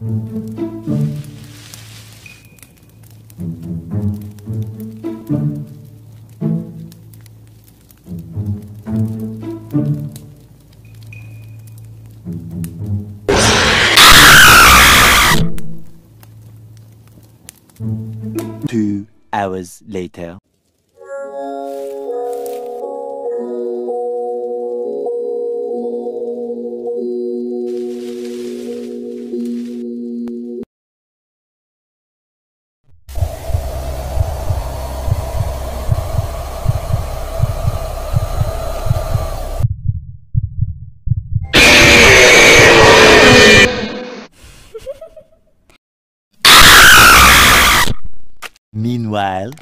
Two hours later. Meanwhile.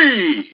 three.